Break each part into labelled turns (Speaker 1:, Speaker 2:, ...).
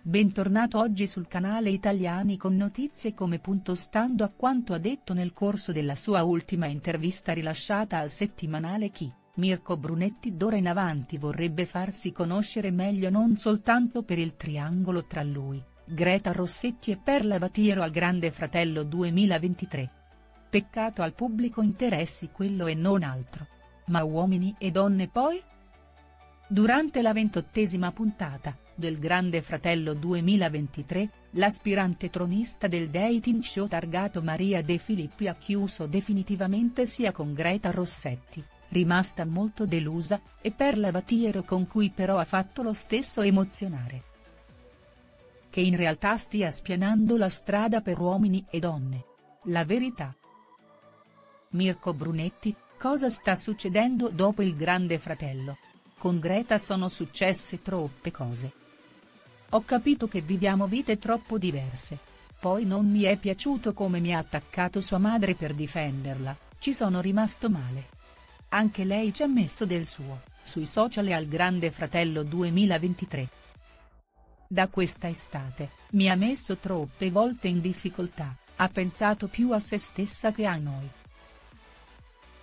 Speaker 1: Bentornato oggi sul canale Italiani con notizie come punto stando a quanto ha detto nel corso della sua ultima intervista rilasciata al settimanale Chi, Mirko Brunetti d'ora in avanti vorrebbe farsi conoscere meglio non soltanto per il triangolo tra lui, Greta Rossetti e Perla Vatiero al Grande Fratello 2023. Peccato al pubblico interessi quello e non altro. Ma uomini e donne poi?. Durante la ventottesima puntata, del Grande Fratello 2023, l'aspirante tronista del dating show targato Maria De Filippi ha chiuso definitivamente sia con Greta Rossetti, rimasta molto delusa, e per Lavatiero con cui però ha fatto lo stesso emozionare. Che in realtà stia spianando la strada per uomini e donne. La verità. Mirko Brunetti, cosa sta succedendo dopo il Grande Fratello? Con Greta sono successe troppe cose. Ho capito che viviamo vite troppo diverse. Poi non mi è piaciuto come mi ha attaccato sua madre per difenderla, ci sono rimasto male. Anche lei ci ha messo del suo, sui social e al Grande Fratello 2023. Da questa estate, mi ha messo troppe volte in difficoltà, ha pensato più a se stessa che a noi.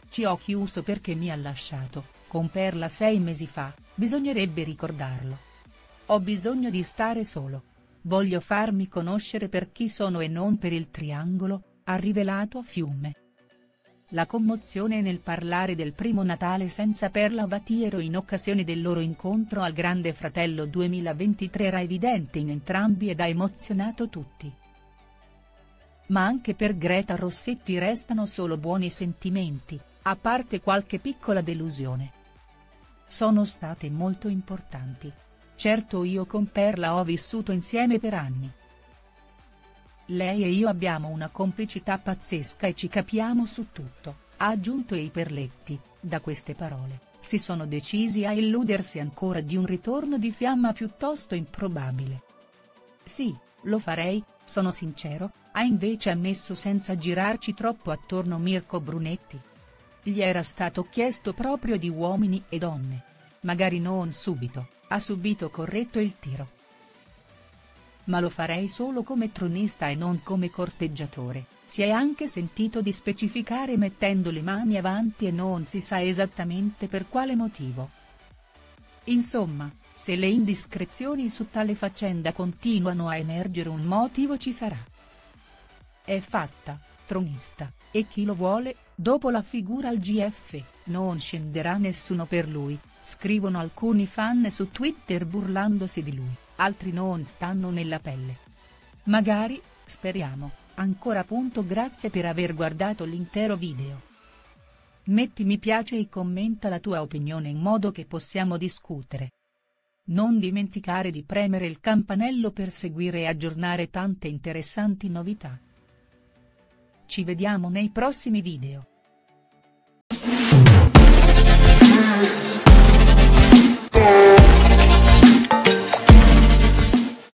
Speaker 1: Ci ho chiuso perché mi ha lasciato, con Perla sei mesi fa, bisognerebbe ricordarlo. Ho bisogno di stare solo. Voglio farmi conoscere per chi sono e non per il triangolo, ha rivelato a Fiume. La commozione nel parlare del primo Natale senza Perla Vatiero in occasione del loro incontro al Grande Fratello 2023 era evidente in entrambi ed ha emozionato tutti. Ma anche per Greta Rossetti restano solo buoni sentimenti, a parte qualche piccola delusione sono state molto importanti. Certo io con Perla ho vissuto insieme per anni. Lei e io abbiamo una complicità pazzesca e ci capiamo su tutto, ha aggiunto i Perletti, da queste parole, si sono decisi a illudersi ancora di un ritorno di fiamma piuttosto improbabile. Sì, lo farei, sono sincero, ha invece ammesso senza girarci troppo attorno Mirko Brunetti. Gli era stato chiesto proprio di uomini e donne. Magari non subito, ha subito corretto il tiro. Ma lo farei solo come tronista e non come corteggiatore, si è anche sentito di specificare mettendo le mani avanti e non si sa esattamente per quale motivo. Insomma, se le indiscrezioni su tale faccenda continuano a emergere un motivo ci sarà. È fatta, tronista, e chi lo vuole, Dopo la figura al GF, non scenderà nessuno per lui, scrivono alcuni fan su Twitter burlandosi di lui, altri non stanno nella pelle. Magari, speriamo, ancora punto grazie per aver guardato l'intero video. Metti mi piace e commenta la tua opinione in modo che possiamo discutere. Non dimenticare di premere il campanello per seguire e aggiornare tante interessanti novità. Ci vediamo nei prossimi video.